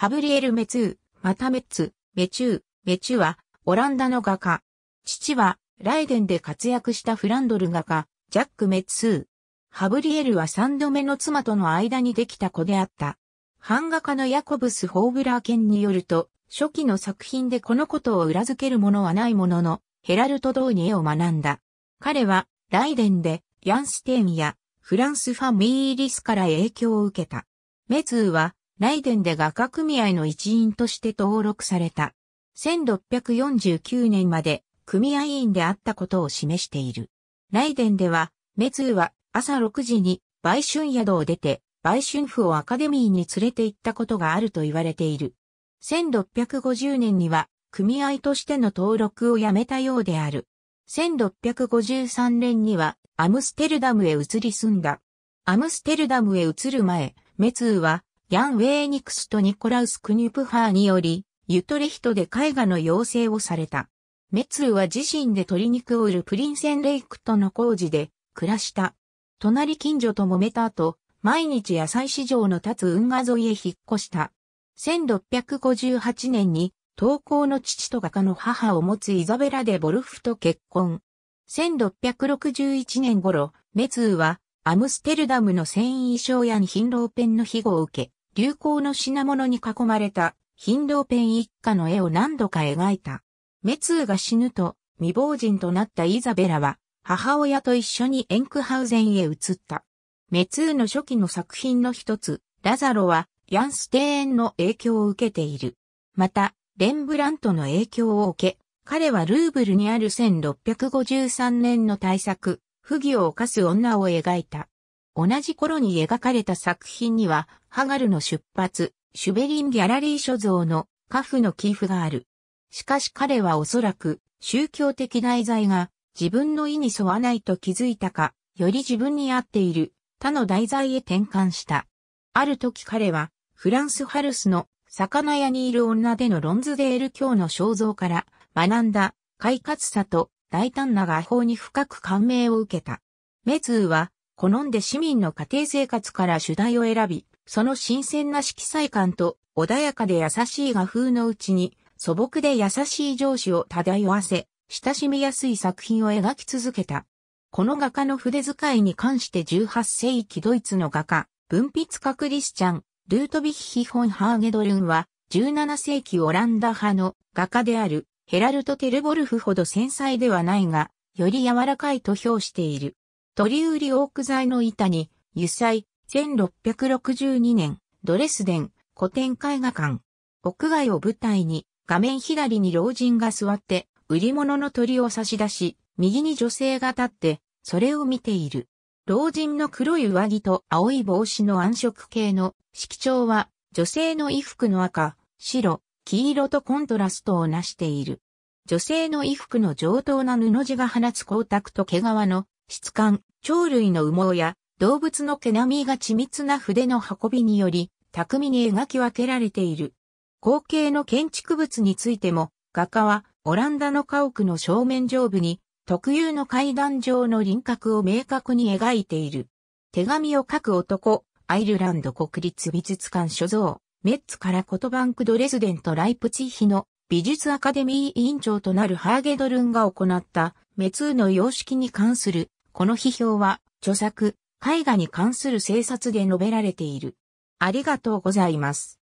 ハブリエル・メツー、またメッツ、メチュー、メチュは、オランダの画家。父は、ライデンで活躍したフランドル画家、ジャック・メツー。ハブリエルは三度目の妻との間にできた子であった。版画家のヤコブス・ホーブラーケンによると、初期の作品でこのことを裏付けるものはないものの、ヘラルト・ドーニエを学んだ。彼は、ライデンで、ヤンステーンや、フランスファミーリスから影響を受けた。メツーは、ライデンで画家組合の一員として登録された。1649年まで組合員であったことを示している。ライデンでは、メツーは朝6時に売春宿を出て、売春婦をアカデミーに連れて行ったことがあると言われている。1650年には組合としての登録をやめたようである。1653年にはアムステルダムへ移り住んだ。アムステルダムへ移る前、メツーはヤン・ウェーニクスとニコラウス・クニュプハーにより、ユトレヒトで絵画の要請をされた。メツーは自身で鶏肉を売るプリンセンレイクとの工事で暮らした。隣近所と揉めた後、毎日野菜市場の立つ運河沿いへ引っ越した。1658年に、投稿の父と画家の母を持つイザベラ・でボルフと結婚。1661年頃、メツーはアムステルダムの繊維商屋に貧労ペンの庇護を受け、流行の品物に囲まれた貧労ペン一家の絵を何度か描いた。メツーが死ぬと未亡人となったイザベラは母親と一緒にエンクハウゼンへ移った。メツーの初期の作品の一つ、ラザロはヤンステーンの影響を受けている。また、レンブラントの影響を受け、彼はルーブルにある1653年の大作、不義を犯す女を描いた。同じ頃に描かれた作品には、ハガルの出発、シュベリンギャラリー所蔵のカフの寄付がある。しかし彼はおそらく宗教的題材が自分の意に沿わないと気づいたか、より自分に合っている他の題材へ転換した。ある時彼はフランスハルスの魚屋にいる女でのロンズデール教の肖像から学んだ快活さと大胆な画法に深く感銘を受けた。メツーは、好んで市民の家庭生活から主題を選び、その新鮮な色彩感と穏やかで優しい画風のうちに素朴で優しい上司を漂わせ、親しみやすい作品を描き続けた。この画家の筆使いに関して18世紀ドイツの画家、文筆家クリスチャン、ルートビッヒ・フォン・ハーゲドルンは、17世紀オランダ派の画家であるヘラルト・テルボルフほど繊細ではないが、より柔らかいと評している。鳥売りオーク材の板に、油彩、1662年、ドレスデン、古典絵画館。屋外を舞台に、画面左に老人が座って、売り物の鳥を差し出し、右に女性が立って、それを見ている。老人の黒い上着と青い帽子の暗色系の色調は、女性の衣服の赤、白、黄色とコントラストをなしている。女性の衣服の上等な布地が放つ光沢と毛皮の質感、鳥類の羽毛や動物の毛並みが緻密な筆の運びにより、巧みに描き分けられている。後継の建築物についても、画家はオランダの家屋の正面上部に特有の階段状の輪郭を明確に描いている。手紙を書く男、アイルランド国立美術館所蔵。メッツからコトバンクドレスデンとライプチヒの美術アカデミー委員長となるハーゲドルンが行ったメツーの様式に関するこの批評は著作、絵画に関する政策で述べられている。ありがとうございます。